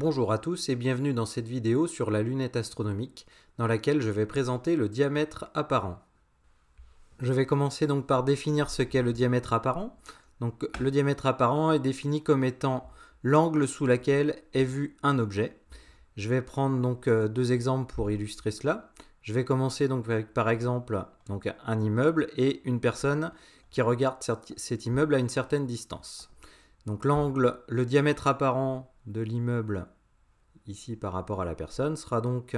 Bonjour à tous et bienvenue dans cette vidéo sur la lunette astronomique dans laquelle je vais présenter le diamètre apparent. Je vais commencer donc par définir ce qu'est le diamètre apparent. Donc le diamètre apparent est défini comme étant l'angle sous lequel est vu un objet. Je vais prendre donc euh, deux exemples pour illustrer cela. Je vais commencer donc par exemple un immeuble et une personne qui regarde cet immeuble à une certaine distance. Donc l'angle, le diamètre apparent de l'immeuble ici par rapport à la personne sera donc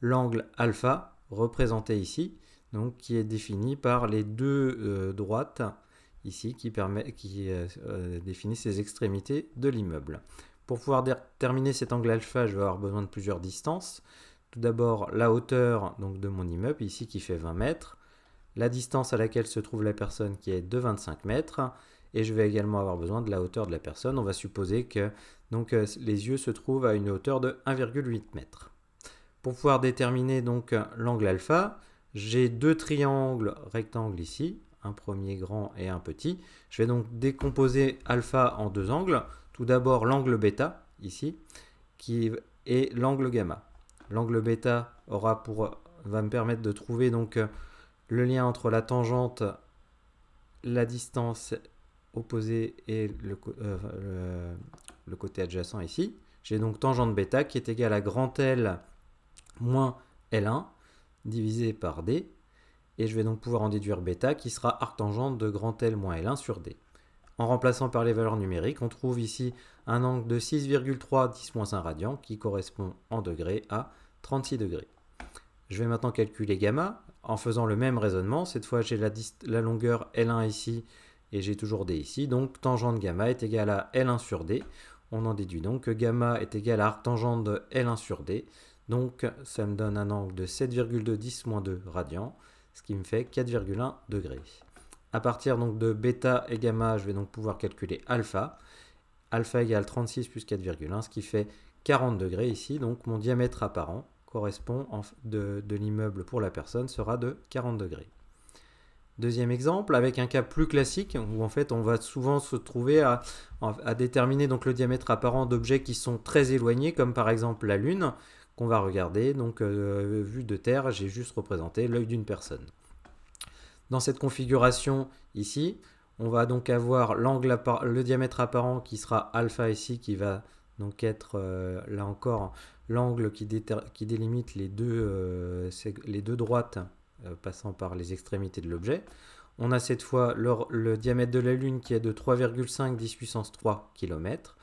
l'angle alpha représenté ici, donc qui est défini par les deux euh, droites ici qui, permet, qui euh, euh, définissent les extrémités de l'immeuble. Pour pouvoir déterminer cet angle alpha, je vais avoir besoin de plusieurs distances. Tout d'abord la hauteur donc, de mon immeuble ici qui fait 20 mètres, la distance à laquelle se trouve la personne qui est de 25 mètres, et je vais également avoir besoin de la hauteur de la personne. On va supposer que donc, euh, les yeux se trouvent à une hauteur de 1,8 m. Pour pouvoir déterminer donc l'angle alpha, j'ai deux triangles rectangles ici, un premier grand et un petit. Je vais donc décomposer alpha en deux angles. Tout d'abord l'angle bêta ici, qui est l'angle gamma. L'angle bêta aura pour, va me permettre de trouver donc le lien entre la tangente, la distance opposé et euh, le, côté adjacent ici. J'ai donc tangente bêta qui est égale à grand L moins L1 divisé par D. Et je vais donc pouvoir en déduire bêta qui sera arctangente de grand L moins L1 sur D. En remplaçant par les valeurs numériques, on trouve ici un angle de 6,3 10 1 radian qui correspond en degrés à 36 degrés. Je vais maintenant calculer gamma en faisant le même raisonnement. Cette fois, j'ai la, la longueur L1 ici et j'ai toujours D ici. Donc tangente gamma est égale à L1 sur D. On en déduit donc que gamma est égal à arctangente de L1 sur D. Donc ça me donne un angle de 7,2 2 radians, ce qui me fait 4,1 degrés. À partir donc de bêta et gamma, je vais donc pouvoir calculer alpha. Alpha égale 36 plus 4,1, ce qui fait 40 degrés ici. Donc mon diamètre apparent correspond de l'immeuble pour la personne sera de 40 degrés. Deuxième exemple, avec un cas plus classique, où en fait on va souvent se trouver à, déterminer donc le diamètre apparent d'objets qui sont très éloignés, comme par exemple la Lune, qu'on va regarder. Donc euh, vue de terre, j'ai juste représenté l'œil d'une personne. Dans cette configuration ici, on va donc avoir le diamètre apparent qui sera alpha ici, qui va donc être euh, là encore l'angle qui, délimite les deux, euh, droites passant par les extrémités de l'objet. On a cette fois le, diamètre de la Lune qui est de 3,5 10 puissance 3 km.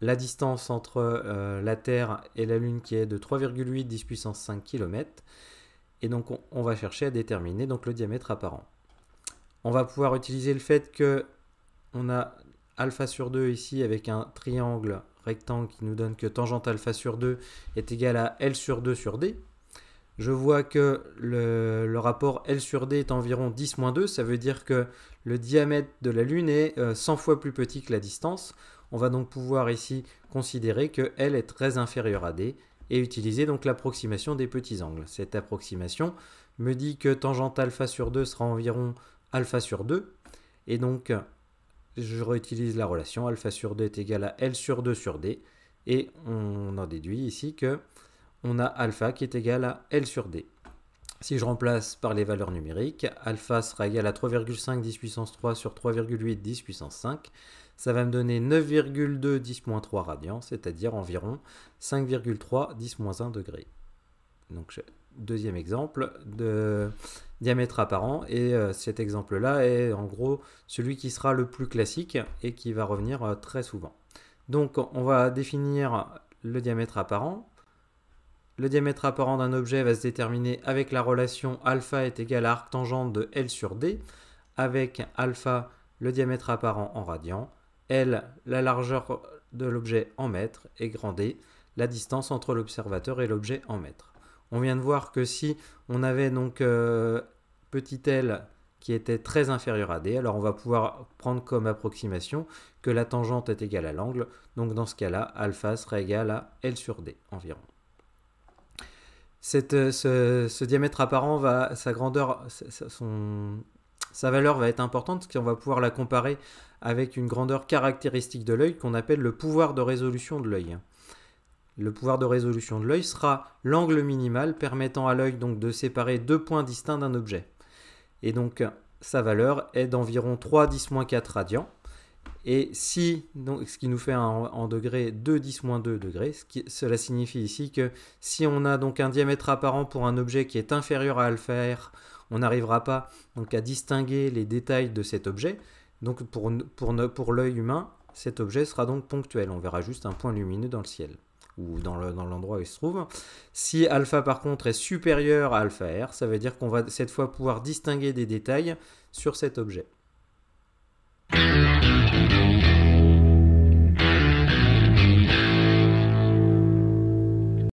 La distance entre euh, la Terre et la Lune qui est de 3,8 10 puissance 5 km. Et donc on, va chercher à déterminer donc le diamètre apparent. On va pouvoir utiliser le fait que on a alpha sur 2 ici avec un triangle rectangle qui nous donne que tangente alpha sur 2 est égal à L sur 2 sur D je vois que le, rapport L sur D est environ 10-2, ça veut dire que le diamètre de la Lune est 100 euh, fois plus petit que la distance. On va donc pouvoir ici considérer que L est très inférieur à D et utiliser donc l'approximation des petits angles. Cette approximation me dit que tangente alpha sur 2 sera environ alpha sur 2 et donc je réutilise la relation alpha sur 2 est égal à L sur 2 sur D et on en déduit ici que on a alpha qui est égal à L sur D. Si je remplace par les valeurs numériques, alpha sera égal à 3,5 10 puissance 3 sur 3,8 10 puissance 5. Ça va me donner 9,2 10 3 radians, c'est-à-dire environ 5,3 10 1 degré. Donc deuxième exemple de diamètre apparent et euh, cet exemple-là est en gros celui qui sera le plus classique et qui va revenir euh, très souvent. Donc on va définir le diamètre apparent le diamètre apparent d'un objet va se déterminer avec la relation alpha est égal à arctangente de L sur D, avec alpha le diamètre apparent en radians, L la largeur de l'objet en mètres et grand D la distance entre l'observateur et l'objet en mètres. On vient de voir que si on avait donc euh, petit l qui était très inférieur à d, alors on va pouvoir prendre comme approximation que la tangente est égale à l'angle, donc dans ce cas-là, alpha sera égal à L sur d environ. Euh, ce, diamètre apparent va, sa grandeur, sa valeur va être importante parce qu'on va pouvoir la comparer avec une grandeur caractéristique de l'œil qu'on appelle le pouvoir de résolution de l'œil. le pouvoir de résolution de l'œil sera l'angle minimal permettant à l'œil donc de séparer deux points distincts d'un objet. Et donc sa valeur est d'environ 3 10 4 radians. Et si, ce qui nous fait en, degrés 2 10 2 degrés, cela signifie ici que si on a donc un diamètre apparent pour un objet qui est inférieur à alpha r, on n'arrivera pas à distinguer les détails de cet objet. Donc pour, pour, pour l'œil humain, cet objet sera donc ponctuel. On verra juste un point lumineux dans le ciel ou dans l'endroit où il se trouve. Si alpha par contre est supérieur à alpha r, ça veut dire qu'on va cette fois pouvoir distinguer des détails sur cet objet.